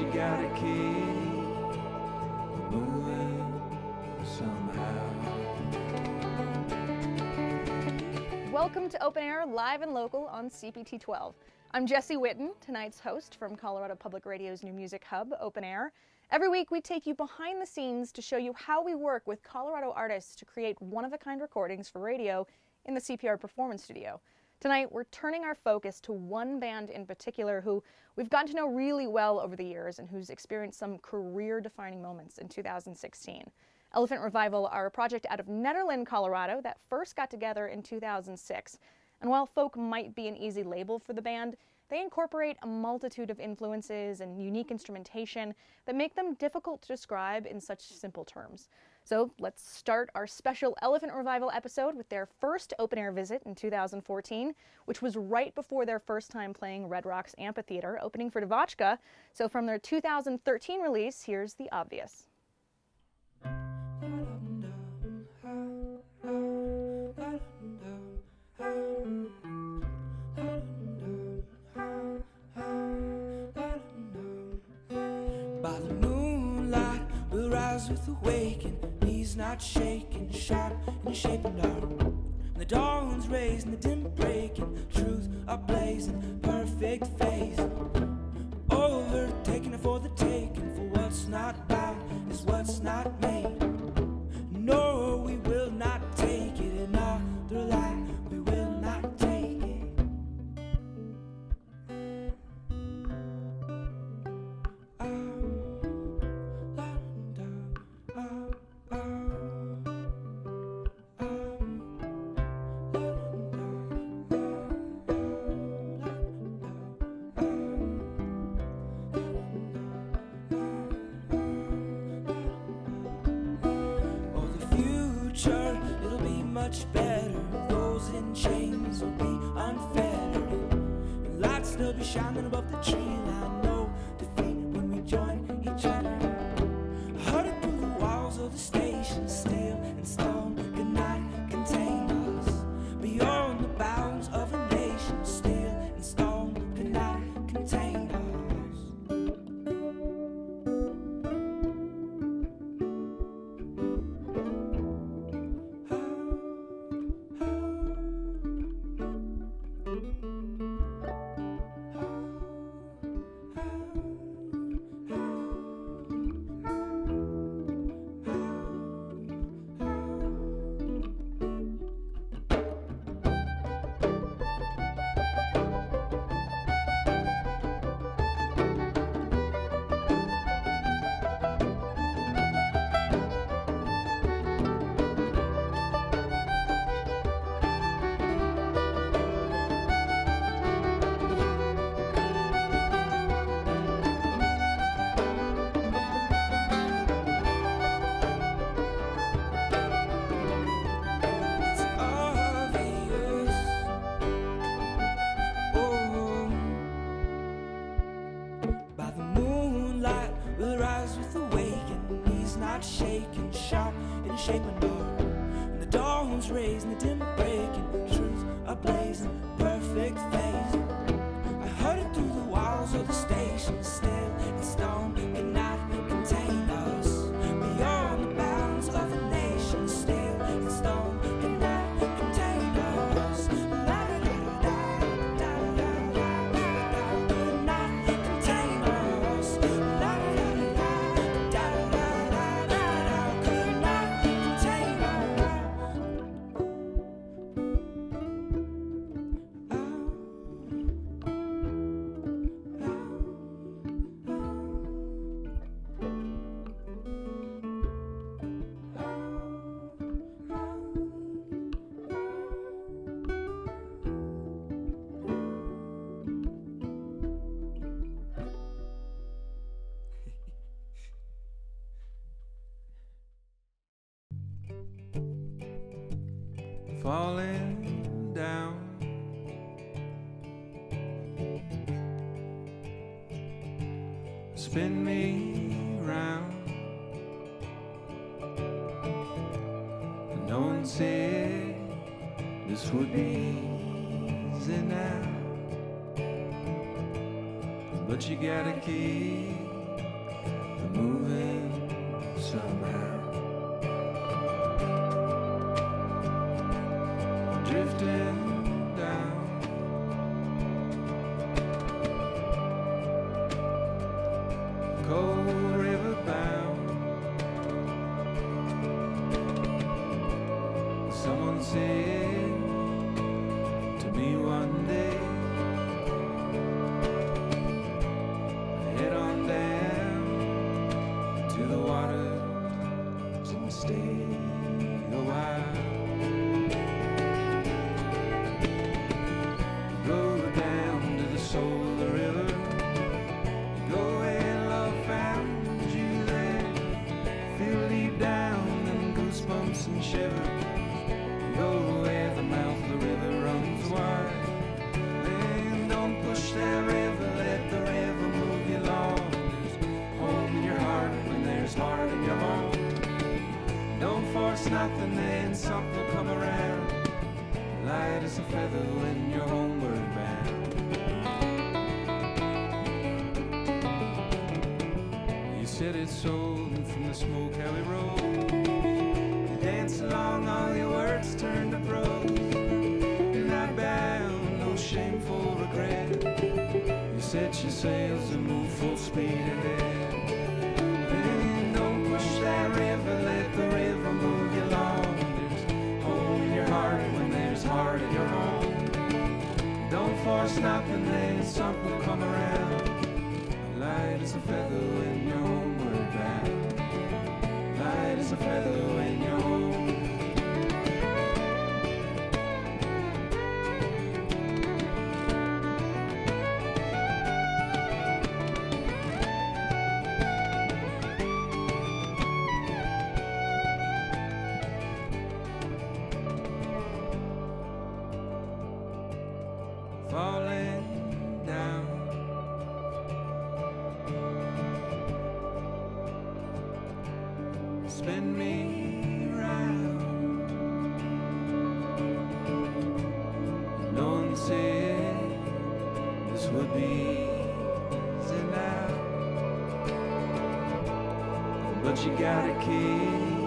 you gotta keep moving somehow. Welcome to Open Air live and local on CPT 12. I'm Jessi Whitten, tonight's host from Colorado Public Radio's new music hub, Open Air. Every week, we take you behind the scenes to show you how we work with Colorado artists to create one of a kind recordings for radio in the CPR Performance Studio. Tonight, we're turning our focus to one band in particular who we've gotten to know really well over the years and who's experienced some career defining moments in 2016. Elephant Revival are a project out of Nederland, Colorado that first got together in 2006. And while folk might be an easy label for the band, they incorporate a multitude of influences and unique instrumentation that make them difficult to describe in such simple terms. So let's start our special Elephant Revival episode with their first open air visit in 2014, which was right before their first time playing Red Rocks Amphitheater, opening for Devotchka. So from their 2013 release, here's The Obvious. By the moonlight, we'll rise with the waking, knees not shaking, sharp and shaping dark. And The dawn's raising, the dim breaking, truth ablazing, perfect phase. Overtaking it for the taking, for what's not bound is what's not made. Much better. Those in chains will be unfettered. And lights still be shining above the tree not shaking, sharp and shaping dark. And the dawn's and the dim breaking, truth ablazing, perfect phase. I heard it through the walls of the station, Spin me round. No one said this would be easy now, but you gotta keep moving somehow. Drifting from the smoke how we roll. You dance along, all your words turn to prose. You're not bound, no shameful regret. You set your sails and move full speed ahead. Then don't push that river, let the river move you along. There's home in your heart when there's heart in your home. Don't force nothing, then something will come around. Light as a feather when you're a feather would be easy now, but you gotta keep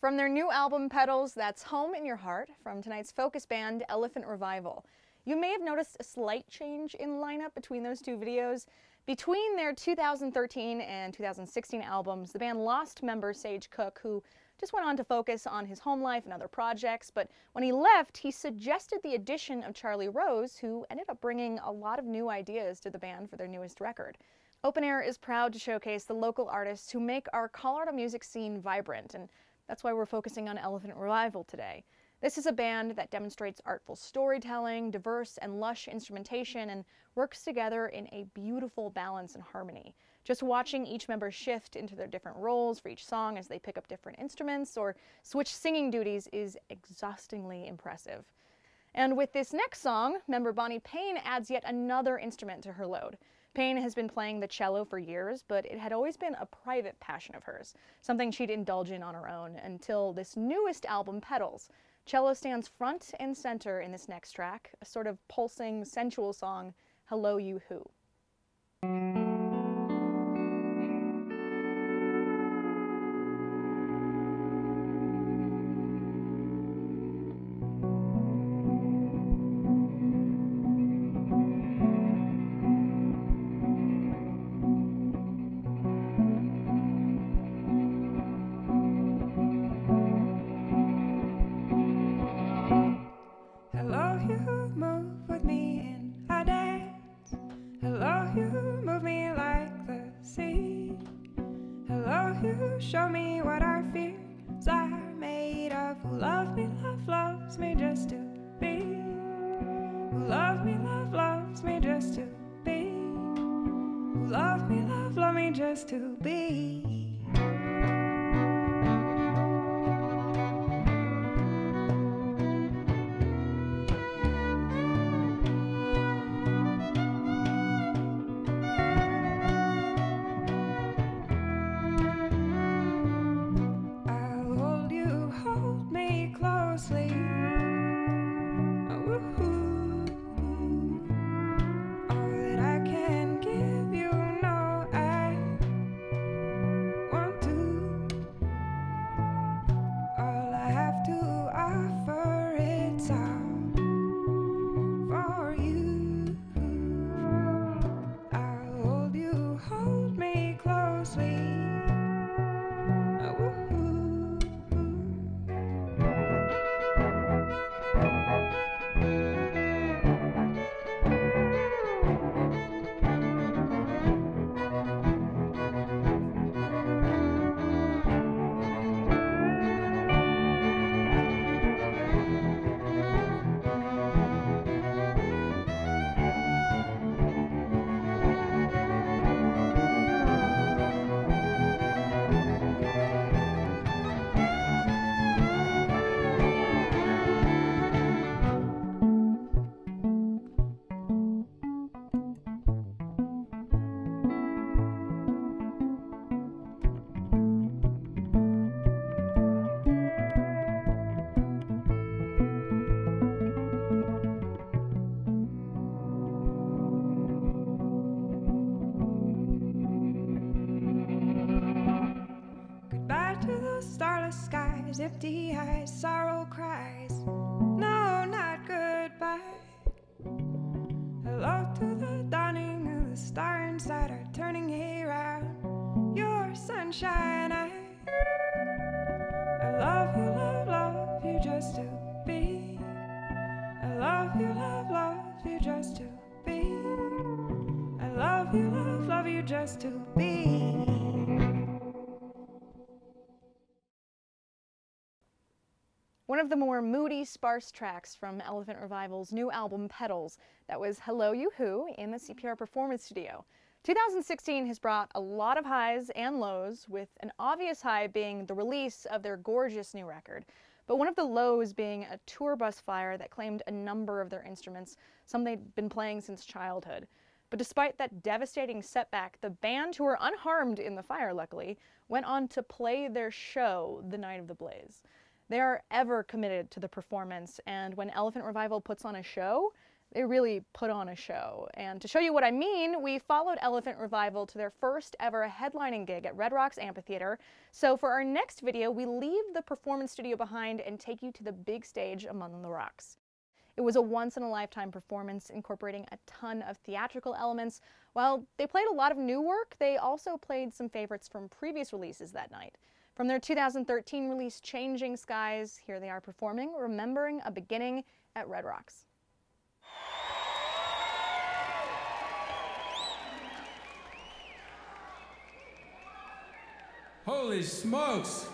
From their new album Petals, that's Home in Your Heart from tonight's focus band Elephant Revival. You may have noticed a slight change in lineup between those two videos. Between their 2013 and 2016 albums, the band lost member Sage Cook, who just went on to focus on his home life and other projects. But when he left, he suggested the addition of Charlie Rose, who ended up bringing a lot of new ideas to the band for their newest record. Open Air is proud to showcase the local artists who make our Colorado music scene vibrant, and that's why we're focusing on Elephant Revival today. This is a band that demonstrates artful storytelling, diverse and lush instrumentation, and works together in a beautiful balance and harmony. Just watching each member shift into their different roles for each song as they pick up different instruments or switch singing duties is exhaustingly impressive. And with this next song, member Bonnie Paine adds yet another instrument to her load. Paine has been playing the cello for years, but it had always been a private passion of hers, something she'd indulge in on her own until this newest album, Petals. Cello stands front and center in this next track, a sort of pulsing, sensual song, Hello You Who. To be. Eyes, sorrow cries. No, not goodbye. Hello to the dawning of the star inside are turning around. Your sunshine, I, I love you, love, love you just to be. I love you, love, love you just to be. I love you, love, love you just to be. One of the more moody, sparse tracks from Elephant Revival's new album Petals, that was Hello You Who in the CPR Performance Studio. 2016 has brought a lot of highs and lows, with an obvious high being the release of their gorgeous new record, but one of the lows being a tour bus fire that claimed a number of their instruments, some they'd been playing since childhood. But despite that devastating setback, the band, who were unharmed in the fire luckily, went on to play their show the night of the blaze. They are ever committed to the performance, and when Elephant Revival puts on a show, they really put on a show. And to show you what I mean, we followed Elephant Revival to their first ever headlining gig at Red Rocks Amphitheater. So for our next video, we leave the performance studio behind and take you to the big stage among the rocks. It was a once in a lifetime performance incorporating a ton of theatrical elements. While they played a lot of new work, they also played some favorites from previous releases that night. From their 2013 release Changing Skies, here they are performing Remembering a Beginning at Red Rocks. Holy smokes!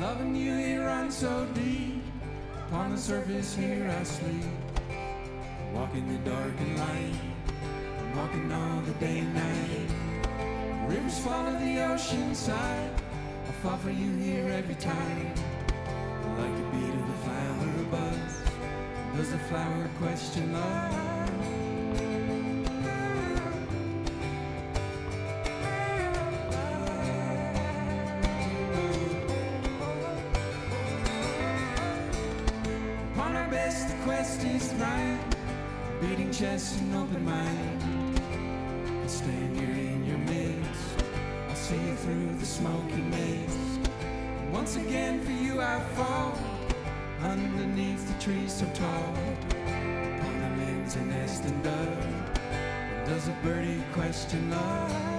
Loving you, you run so deep. Upon the surface, here I sleep. Walking the dark and light. Walking all the day and night. Rivers follow the ocean side. I fall for you here every time. Like the beat of the flower buzz. Does the flower question love? Upon our best, the quest is right. Beating chest and open mind. I stand here in your midst. I'll see you through the smoky mist. Once again, for you I fall. Underneath the trees so tall. Upon the limbs a nest and dove. Does a birdie question love?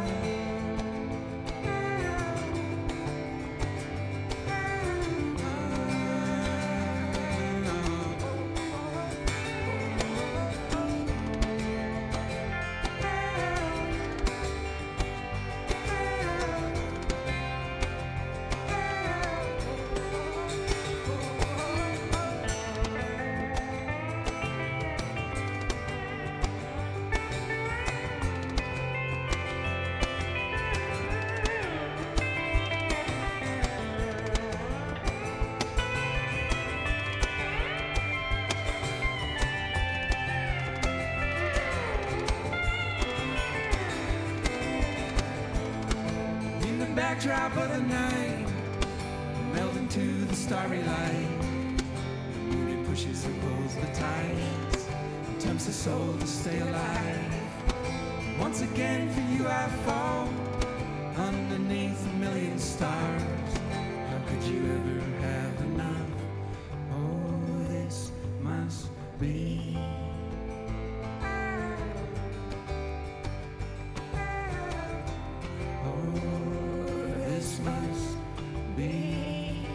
Backdrop of the night, meld into the starry light. The moon it pushes and pulls the tides, tempts the soul to stay alive. Once again for you I fall, underneath a million stars. How could you ever be.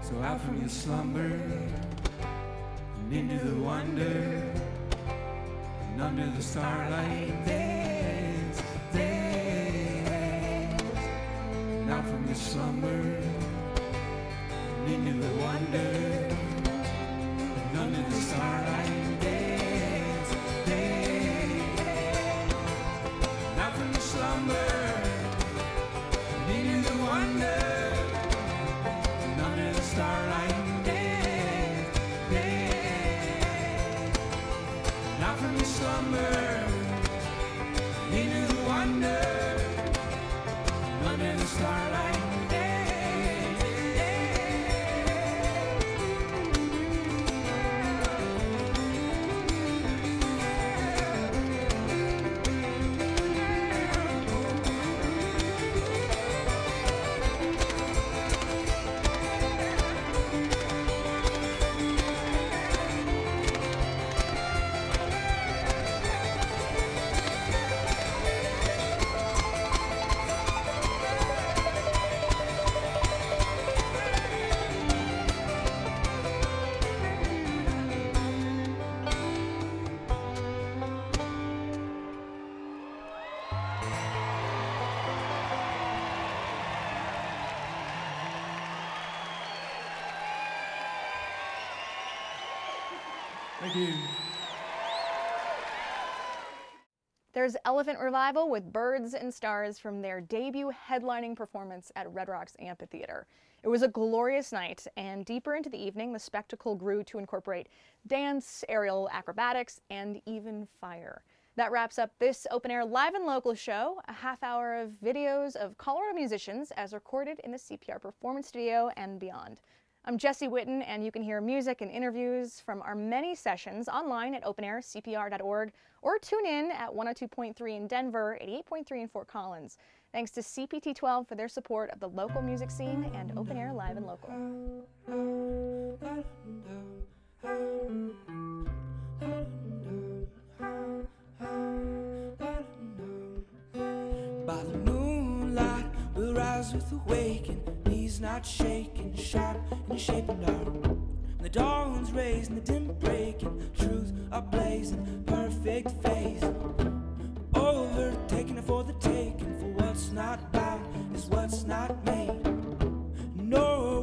So out from your slumber and into the wonder, and under the starlight, dance, dance. Out from your slumber and into the wonder, and under the starlight, dance, Thank you. There's Elephant Revival with Birds and Stars from their debut headlining performance at Red Rocks Amphitheater. It was a glorious night, and deeper into the evening, the spectacle grew to incorporate dance, aerial acrobatics, and even fire. That wraps up this open air live and local show, a half hour of videos of Colorado musicians as recorded in the CPR Performance Studio and beyond. I'm Jessi Whitten, and you can hear music and interviews from our many sessions online at openaircpr.org or tune in at 102.3 in Denver, 88.3 in Fort Collins. Thanks to CPT 12 for their support of the local music scene and Open Air Live and Local. By the moonlight, we'll rise with trees not shaking, shot and shaping dark. And the dawn's raising, the dim breaking, truth ablazing, blazing, perfect phase. Overtaking for the taking, for what's not bound is what's not made. No.